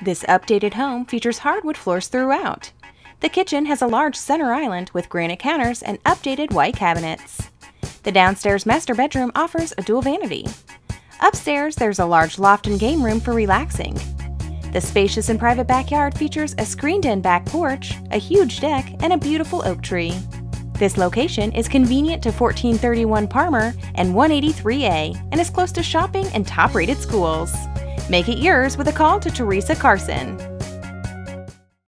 This updated home features hardwood floors throughout. The kitchen has a large center island with granite counters and updated white cabinets. The downstairs master bedroom offers a dual vanity. Upstairs, there's a large loft and game room for relaxing. The spacious and private backyard features a screened-in back porch, a huge deck, and a beautiful oak tree. This location is convenient to 1431 Parmer and 183A and is close to shopping and top-rated schools. Make it yours with a call to Teresa Carson.